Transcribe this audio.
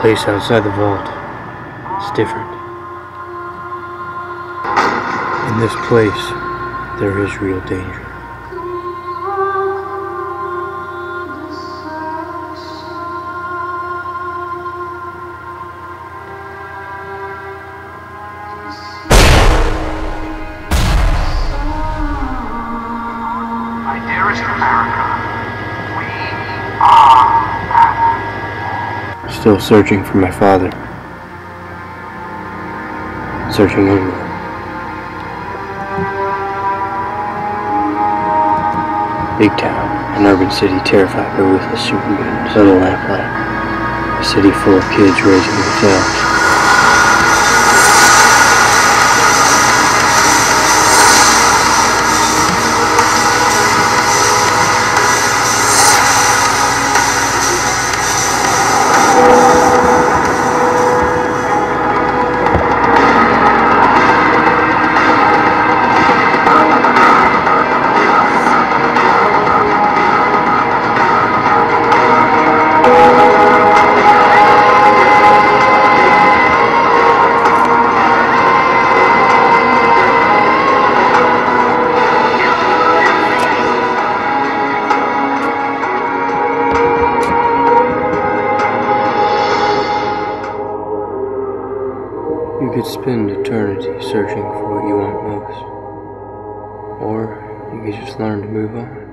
place outside the vault is different. In this place, there is real danger. Still searching for my father. Searching everywhere. Big town, an urban city terrified by ruthless supermen, Little Lamplight. A city full of kids raising themselves. You could spend eternity searching for what you want most. Or you could just learn to move on.